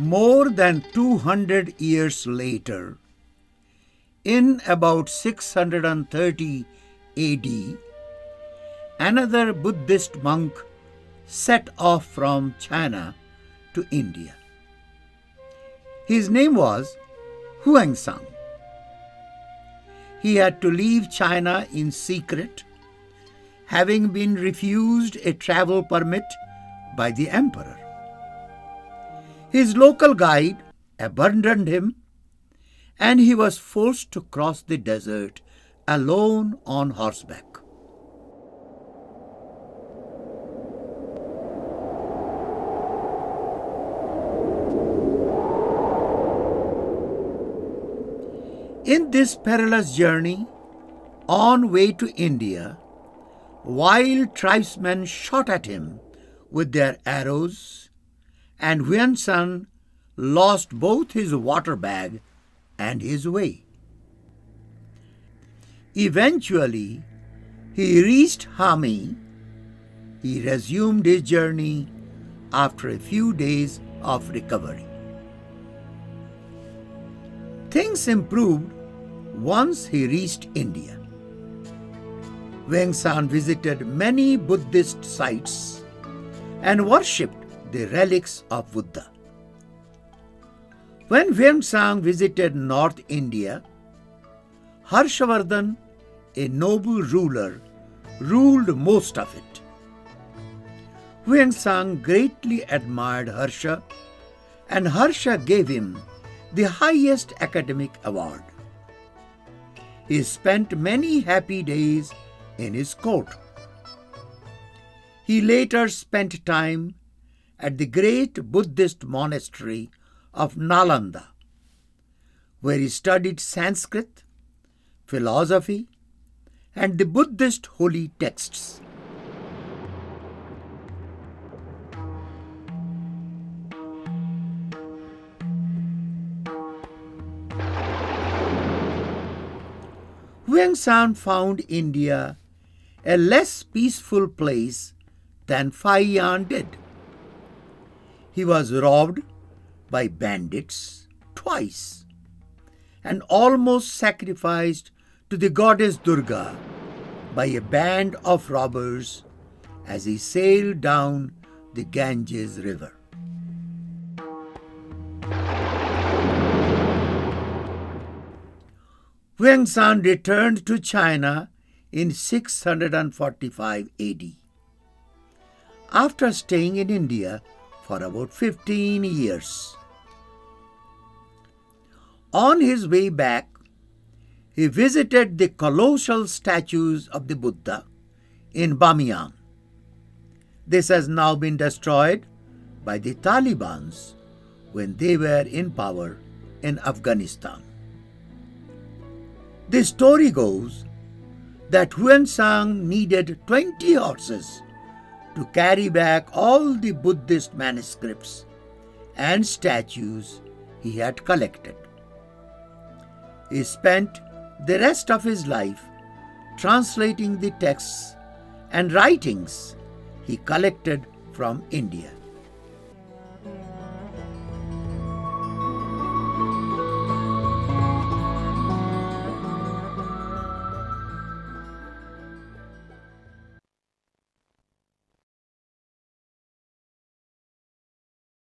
More than 200 years later, in about 630 AD, another Buddhist monk set off from China to India. His name was Hueng Tsang. He had to leave China in secret, having been refused a travel permit by the emperor. His local guide abandoned him, and he was forced to cross the desert alone on horseback. In this perilous journey, on way to India, wild tribesmen shot at him with their arrows, and Hueng Tsang lost both his water bag and his way. Eventually, he reached Hami. He resumed his journey after a few days of recovery. Things improved once he reached India. Hueng Tsang visited many Buddhist sites and worshipped the relics of Buddha. Hueng Tsang visited North India, Harshavardhan, a noble ruler, ruled most of it. Tsang greatly admired Harsha, and Harsha gave him the highest academic award. He spent many happy days in his court. He later spent time at the great Buddhist monastery of Nalanda, where he studied Sanskrit, philosophy, and the Buddhist holy texts. Hueng Tsang found India a less peaceful place than Yan did. He was robbed by bandits twice and almost sacrificed to the goddess Durga by a band of robbers as he sailed down the Ganges River. Hueng Tsang returned to China in 645 AD. After staying in India for about 15 years. On his way back, he visited the colossal statues of the Buddha in Bamiyan. This has now been destroyed by the Taliban's when they were in power in Afghanistan. The story goes that Hueng Tsang needed 20 horses to carry back all the Buddhist manuscripts and statues he had collected. He spent the rest of his life translating the texts and writings he collected from India.